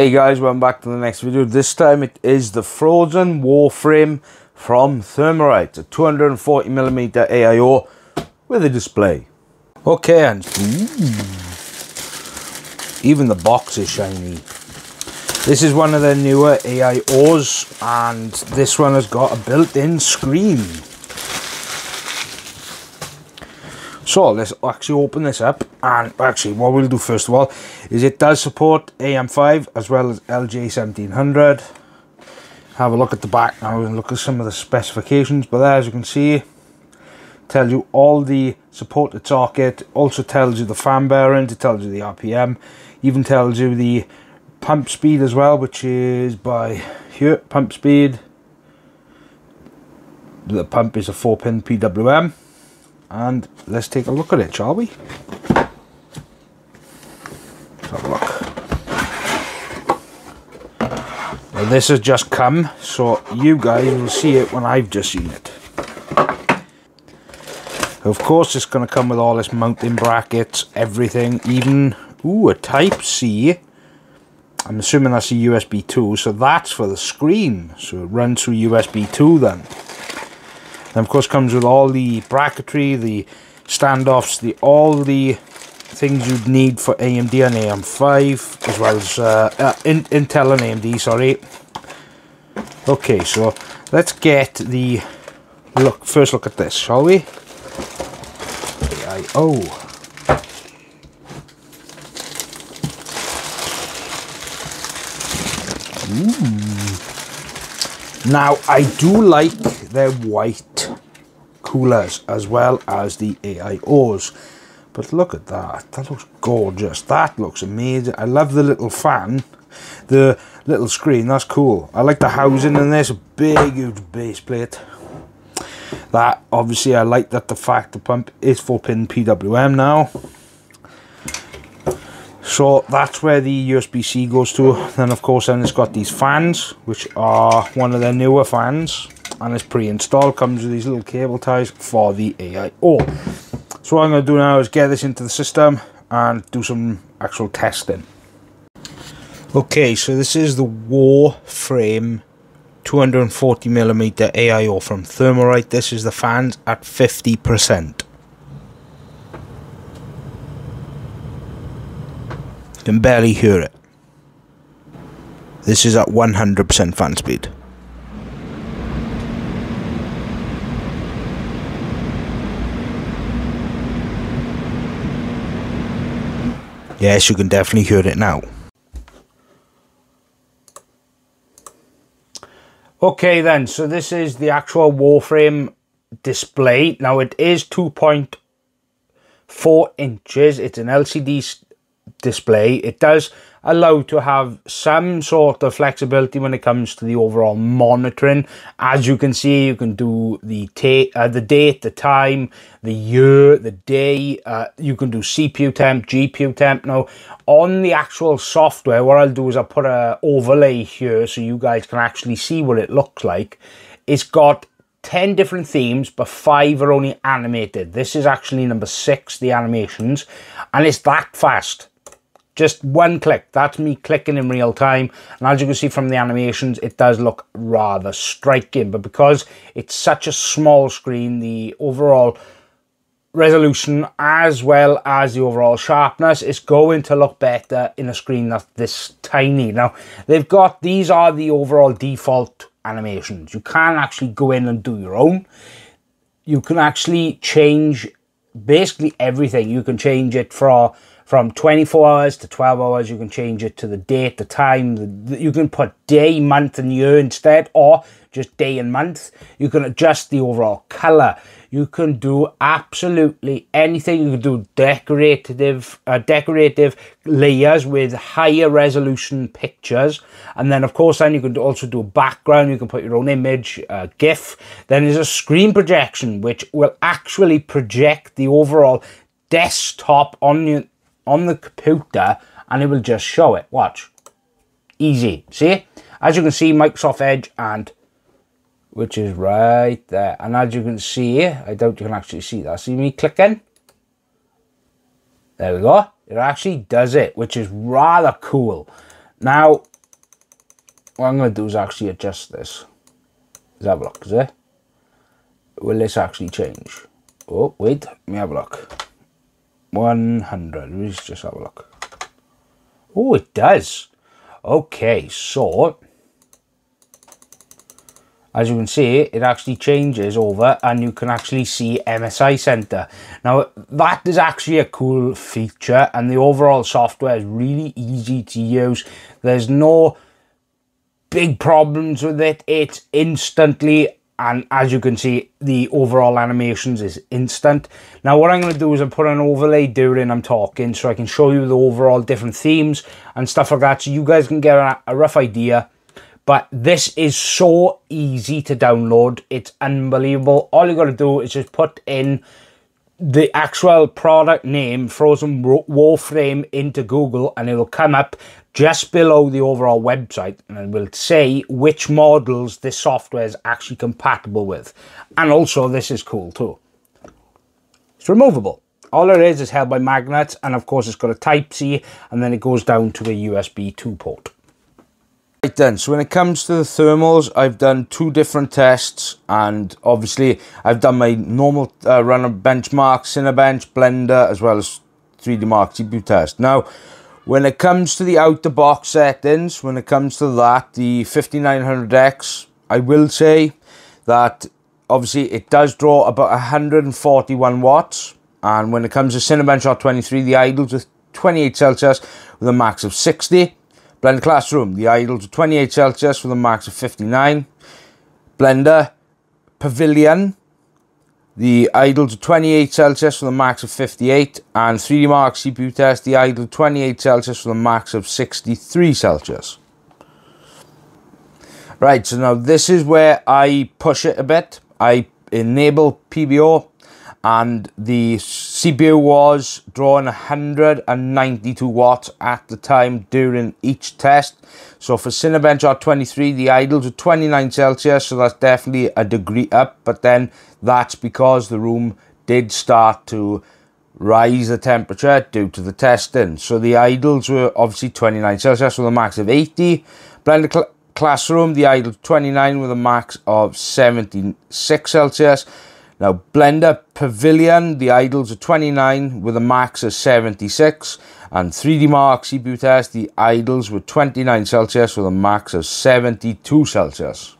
Hey guys, welcome back to the next video. This time it is the Frozen Warframe from Thermalright, a 240mm AIO with a display. Okay, and even the box is shiny. This is one of the newer AIOs and this one has got a built-in screen. So let's actually open this up and actually what we'll do first of all is it does support AM5 as well as LGA1700. Have a look at the back now and look at some of the specifications but there as you can see tells you all the supported socket, also tells you the fan bearings, it tells you the RPM, even tells you the pump speed as well which is by here pump speed the pump is a 4 pin PWM and let's take a look at it, shall we? Let's have a look. Now this has just come, so you guys will see it when I've just seen it. Of course, it's going to come with all this mounting brackets, everything, even, ooh, a Type-C. I'm assuming that's a USB 2, so that's for the screen. So it runs through USB 2 then. And of course comes with all the bracketry, the standoffs, the all the things you'd need for AMD and AM5, as well as uh, uh, in, Intel and AMD, sorry. Okay, so let's get the look first look at this, shall we? Oh. Ooh. Now, I do like their white coolers as well as the AIOs. But look at that. That looks gorgeous. That looks amazing. I love the little fan. The little screen. That's cool. I like the housing in this. Big, huge base plate. That, obviously, I like that the fact the pump is 4-pin PWM now. So that's where the USB-C goes to. Then of course then it's got these fans, which are one of their newer fans. And it's pre-installed, comes with these little cable ties for the AIO. So what I'm going to do now is get this into the system and do some actual testing. Okay, so this is the Warframe 240mm AIO from Thermalright. This is the fans at 50%. Can barely hear it. This is at 100% fan speed. Yes, you can definitely hear it now. Okay then, so this is the actual Warframe display. Now it is 2.4 inches. It's an LCD display. It does allow to have some sort of flexibility when it comes to the overall monitoring. As you can see, you can do the uh, the date, the time, the year, the day. Uh, you can do CPU temp, GPU temp. Now, on the actual software, what I'll do is I'll put a overlay here so you guys can actually see what it looks like. It's got 10 different themes, but five are only animated. This is actually number six, the animations, and it's that fast. Just one click. That's me clicking in real time. And as you can see from the animations, it does look rather striking. But because it's such a small screen, the overall resolution as well as the overall sharpness is going to look better in a screen that's this tiny. Now, they've got, these are the overall default animations. You can actually go in and do your own. You can actually change basically everything. You can change it for from 24 hours to 12 hours. You can change it to the date, the time. The, you can put day, month, and year instead, or just day and month. You can adjust the overall color. You can do absolutely anything. You can do decorative, uh, decorative layers with higher resolution pictures. And then, of course, then you can also do a background. You can put your own image, uh, GIF. Then there's a screen projection, which will actually project the overall desktop on your on the computer and it will just show it. Watch. Easy. See? As you can see, Microsoft Edge and which is right there. And as you can see, I doubt you can actually see that. See me clicking? There we go. It actually does it, which is rather cool. Now, what I'm going to do is actually adjust this. Let's have a look, is it? Will this actually change? Oh, wait, let me have a look. 100, let's just have a look. Oh, it does. Okay, so as you can see it actually changes over and you can actually see MSI Center now that is actually a cool feature and the overall software is really easy to use there's no big problems with it it's instantly and as you can see the overall animations is instant now what i'm going to do is i put an overlay during i'm talking so i can show you the overall different themes and stuff like that so you guys can get a, a rough idea but this is so easy to download. It's unbelievable. All you got to do is just put in the actual product name, Frozen Warframe, into Google and it'll come up just below the overall website and it will say which models this software is actually compatible with. And also, this is cool too. It's removable. All it is is held by magnets and of course it's got a Type-C and then it goes down to a USB 2 port. Right then, so when it comes to the thermals, I've done two different tests and obviously I've done my normal uh, runner benchmark, Cinebench, Blender, as well as 3D Mark CPU test. Now, when it comes to the out-the-box settings, when it comes to that, the 5900X, I will say that obviously it does draw about 141 watts. And when it comes to Cinebench R23, the idles with 28 Celsius with a max of 60. Blender Classroom, the idle to 28 Celsius with a max of 59. Blender Pavilion, the idle to 28 Celsius with a max of 58. And 3D Mark CPU test, the idle 28 Celsius with a max of 63 Celsius. Right, so now this is where I push it a bit. I enable PBO and the CPU was drawing 192 watts at the time during each test. So for Cinebench R23, the idles were 29 Celsius, so that's definitely a degree up, but then that's because the room did start to rise the temperature due to the testing. So the idles were obviously 29 Celsius with a max of 80. Blender cl Classroom, the idle 29 with a max of 76 Celsius. Now, Blender Pavilion, the idles are 29 with a max of 76. And 3D Mark CPU test, the idles were 29 Celsius with a max of 72 Celsius.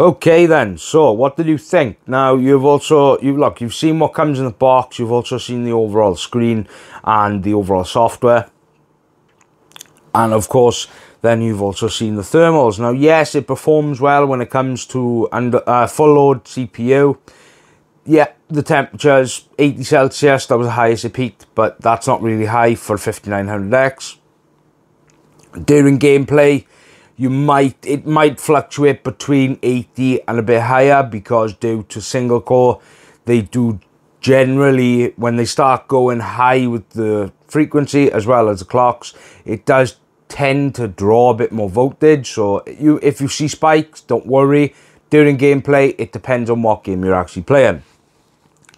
Okay then, so what did you think? Now you've also, you look, you've seen what comes in the box, you've also seen the overall screen and the overall software. And of course, then you've also seen the thermals. Now yes, it performs well when it comes to under, uh, full load CPU yeah, the temperature is 80 Celsius. That was the highest it peaked, but that's not really high for 5900X. During gameplay, you might it might fluctuate between 80 and a bit higher because due to single core, they do generally when they start going high with the frequency as well as the clocks, it does tend to draw a bit more voltage. So you if you see spikes, don't worry. During gameplay, it depends on what game you're actually playing.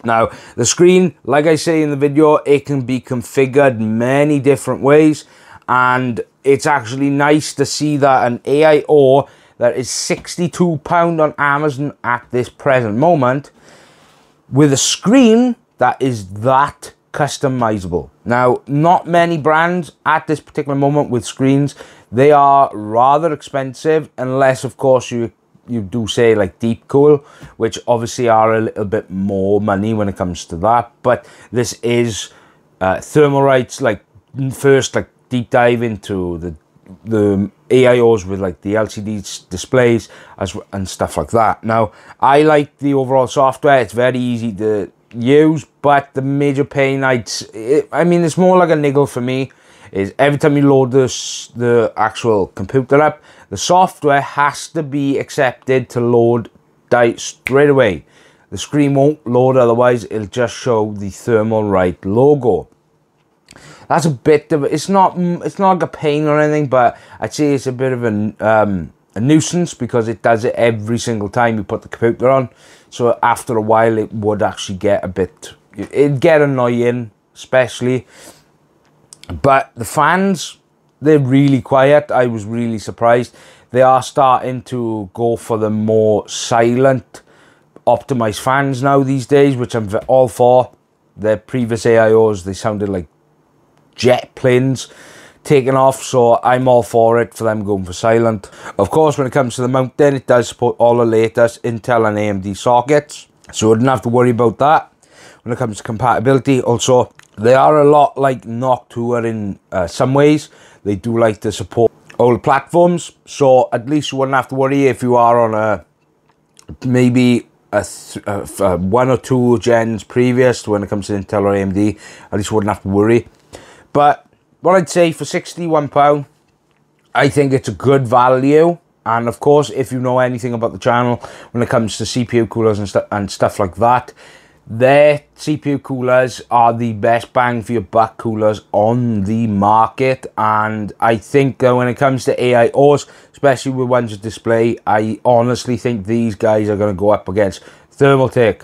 Now, the screen, like I say in the video, it can be configured many different ways. And it's actually nice to see that an AIO that is £62 on Amazon at this present moment with a screen that is that customizable. Now, not many brands at this particular moment with screens, they are rather expensive unless, of course, you you do say like Deepcool, which obviously are a little bit more money when it comes to that. But this is uh, Thermalright's like first like deep dive into the the AIOs with like the LCD displays as and stuff like that. Now I like the overall software; it's very easy to use, but the major pain I'd I mean it's more like a niggle for me is every time you load this the actual computer up the software has to be accepted to load straight away. The screen won't load otherwise it'll just show the Thermalright logo. That's a bit of it's not it's not like a pain or anything, but I'd say it's a bit of a um, a nuisance because it does it every single time you put the computer on. So after a while, it would actually get a bit it'd get annoying, especially. But the fans they're really quiet. I was really surprised. They are starting to go for the more silent, optimized fans now these days, which I'm all for. Their previous AIOs, they sounded like jet planes taking off, so I'm all for it for them going for silent. Of course, when it comes to the mounting, it does support all the latest Intel and AMD sockets, so I wouldn't have to worry about that. When it comes to compatibility, also, they are a lot like Noctua in uh, some ways. They do like to support all platforms, so at least you wouldn't have to worry if you are on a maybe a one or two gens previous when it comes to Intel or AMD. At least you wouldn't have to worry. But what I'd say for £61, I think it's a good value. And of course, if you know anything about the channel when it comes to CPU coolers and, stu and stuff like that, their CPU coolers are the best bang for your buck coolers on the market. And I think that when it comes to AI AIOs, especially with ones with display, I honestly think these guys are going to go up against Thermaltake.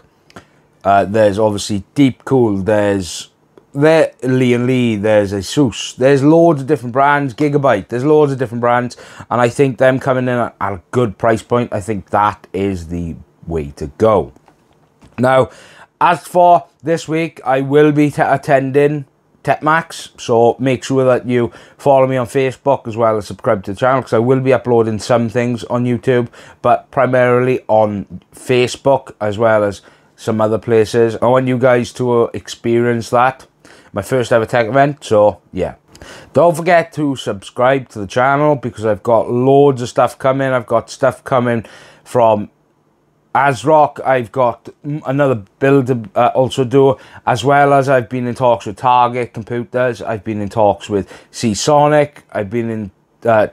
Uh, there's obviously Deepcool, there's there Lee Lian Li, there's Asus, there's loads of different brands, Gigabyte, there's loads of different brands, and I think them coming in at a good price point, I think that is the way to go. Now, as for this week, I will be attending TechMax, so make sure that you follow me on Facebook as well as subscribe to the channel because I will be uploading some things on YouTube, but primarily on Facebook as well as some other places. I want you guys to uh, experience that my first ever tech event. So yeah. Don't forget to subscribe to the channel because I've got loads of stuff coming. I've got stuff coming from ASRock. I've got another build uh, also do, as well as I've been in talks with Target Computers. I've been in talks with Seasonic. I've been in uh,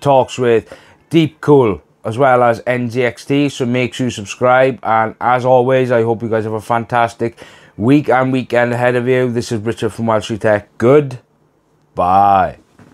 talks with Deepcool as well as NZXT. So make sure you subscribe. And as always, I hope you guys have a fantastic week and weekend ahead of you. This is Richard from Welshytech. Good. Bye.